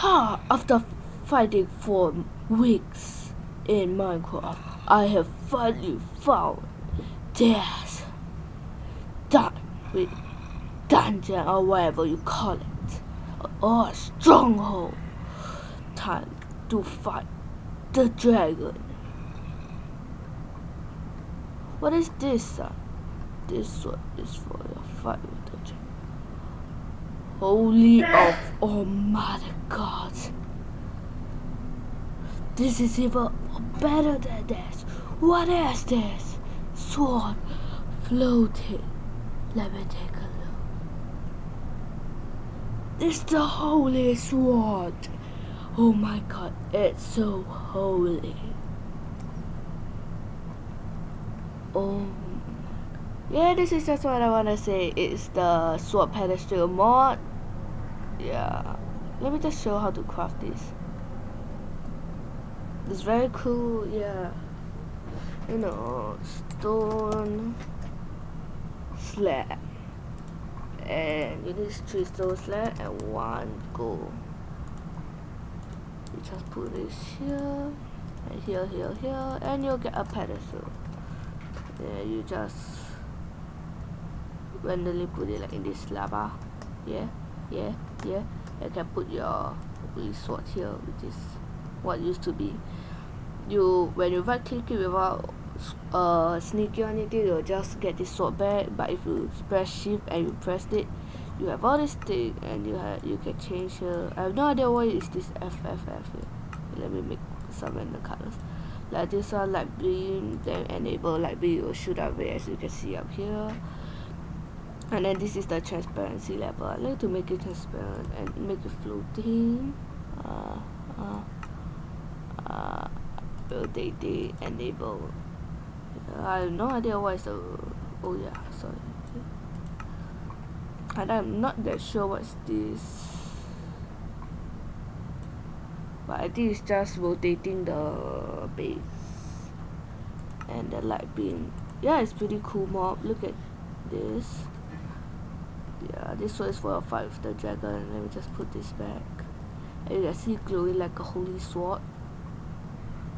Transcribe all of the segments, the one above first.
Ha! After fighting for weeks in Minecraft, I have finally found this dun dungeon or whatever you call it, or stronghold. Time to fight the dragon. What is this, son? This one is for the fight. Holy of oh Almighty God. This is even better than this. What is this? Sword floating. Let me take a look. It's the holy sword. Oh my god, it's so holy. Oh yeah, this is just what I wanna say. It's the sword pedestal mod. Yeah. Let me just show how to craft this. It's very cool, yeah. You know, stone slab. And you need three stone slab and one gold. You just put this here, and here, here, here, and you'll get a pedestal. Then you just randomly put it like in this lava. Yeah, yeah, yeah. You can put your sword here, which is what used to be. You when you right click it without uh sneaky or anything, you'll just get this sword back. But if you press shift and you press it, you have all this thing and you have you can change here. I have no idea why is this FFF. Let me make some random colors. Like this one, like beam, then enable like beam will shoot away as you can see up here and then this is the transparency level. I like to make it transparent and make it floating uh, uh, uh, rotating enable I have no idea why it's a oh yeah sorry. And I'm not that sure what's this. But I think it's just rotating the base and the light beam. Yeah it's pretty cool mob. Look at this yeah this one is for a fight with the dragon. Let me just put this back. And you see glowing like a holy sword.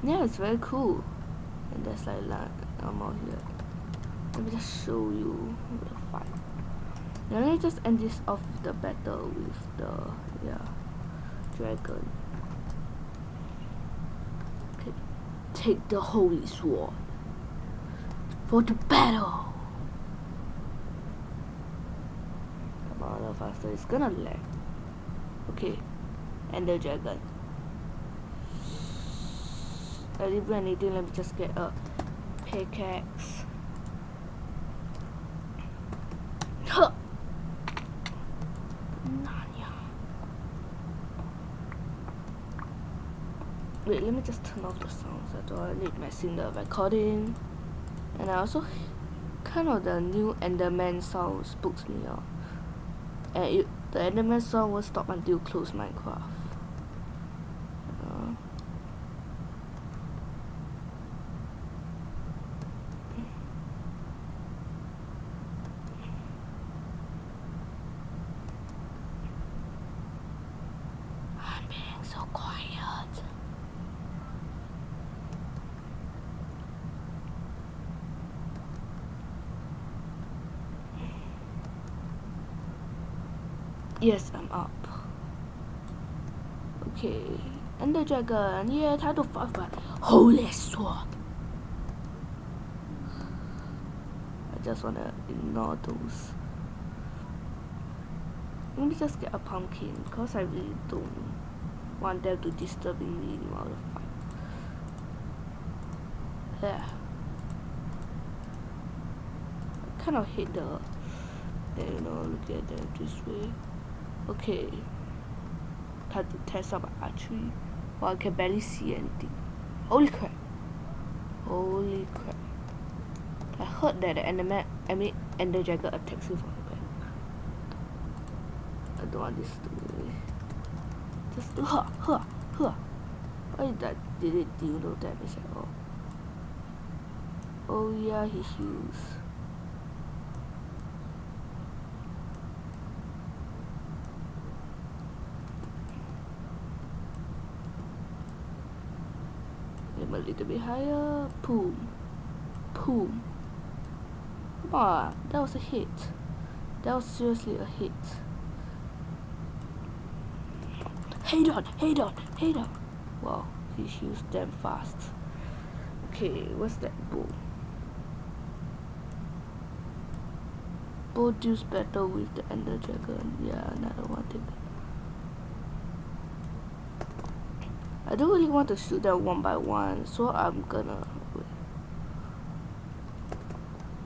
Yeah it's very cool. And there's like that out here. Let me just show you the fight. Now let me just end this off the battle with the yeah dragon. Okay take the holy sword for the battle faster. It's gonna lag. Okay. And the dragon. I didn't do anything. Let me just get a pickaxe. Huh. Wait, let me just turn off the sounds. I don't need messing the recording. And I also kind of the new Enderman sound spooks me out and it, the Enderman song will stop until close Minecraft. Uh, I'm being so quiet. Yes, I'm up. Okay. Ender Dragon. Yeah, to fight for Holy Sword. I just wanna ignore those. Let me just get a pumpkin because I really don't want them to disturb me while the fight. Yeah. I kind of hate the, you know, look at them this way. Okay. Time to test out my archery. Well, I can barely see anything. Holy crap. Holy crap. I heard that the enemy, I mean, Ender Dragon attacks you from the back. I don't want this to be. Just, huh, huh, huh. Why did that did it deal no damage at all? Oh yeah, he heals. a little bit higher. Boom. Boom. On, that was a hit. That was seriously a hit. Hey on, head on, head on. Wow, he shoots damn fast. Okay, what's that bull? Bull deals better with the Ender Dragon. Yeah, another one. I don't really want to shoot them one by one, so I'm gonna... Wait.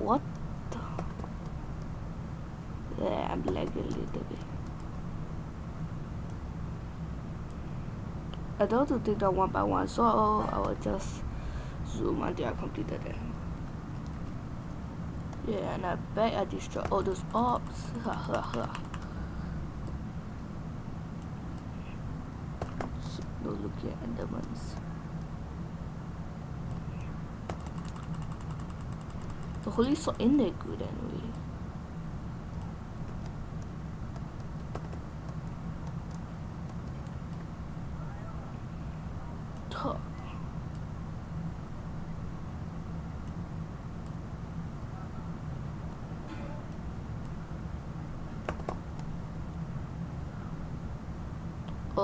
What the... Yeah, I'm lagging a little bit. I don't want to take them one by one, so I will just zoom until I completed them. Yeah, and I bet I destroy all those orbs. Ha ha ha. Looking at Endermans. The holy sword in there good anyway.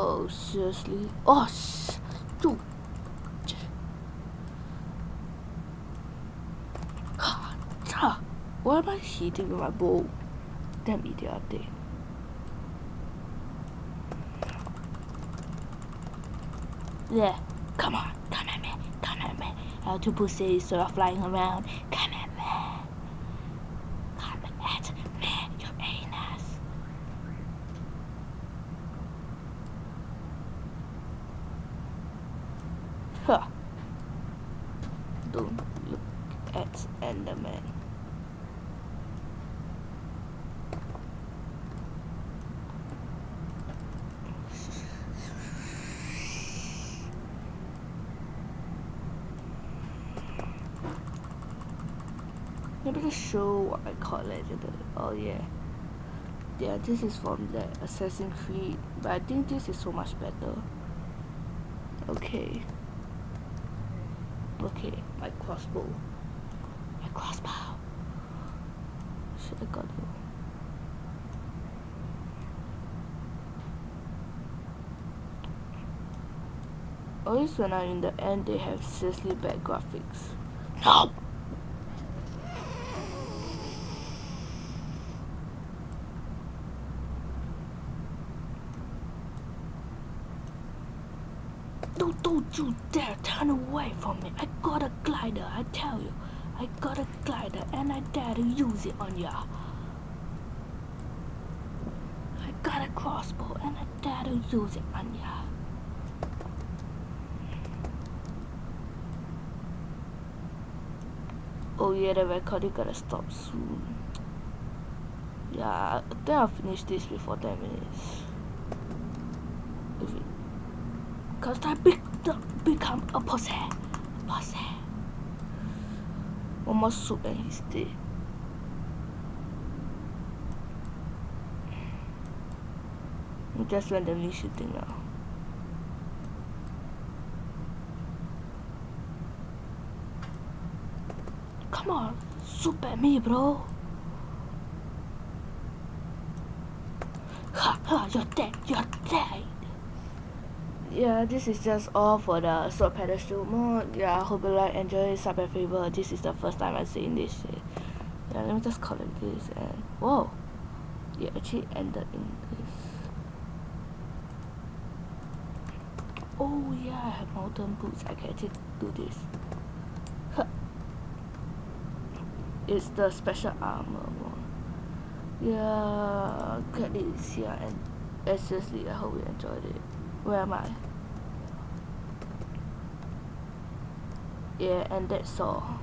Oh, seriously? Oh, dude. Why am I hitting with my bow? Damn idiot thing. Yeah, come on, come at me, come at me. To pussy sort of flying around. Come at me. Come at me, you anus. Huh. Don't look at Enderman. Me just show what I call legendary. Oh yeah. Yeah, this is from the Assassin's Creed, but I think this is so much better. Okay. Okay, my crossbow. My crossbow. Should I got it? Always when I'm in the end, they have seriously bad graphics. No! Don't, you dare turn away from me. I got a glider, I tell you. I got a glider and I dare to use it on ya. I got a crossbow and I dare to use it on ya. Oh yeah, the recording gotta stop soon. Yeah, I think I'll finish this before 10 minutes. Cause I be become a pussy. Pussy. One more soup and he's dead. I'm just randomly shooting now. Come on, soup at me, bro. Ha ha, you're dead, you're dead yeah this is just all for the sword pedestal mod. Yeah I hope you like enjoy sub and favor. This is the first time I'm seeing this shit. Yeah let me just call it this and whoa. Yeah actually ended in this. Oh yeah I have mountain boots. I can actually do this. It's the special armor one. Yeah get this here and seriously I hope you enjoyed it. Where am I? Yeah, and that's all.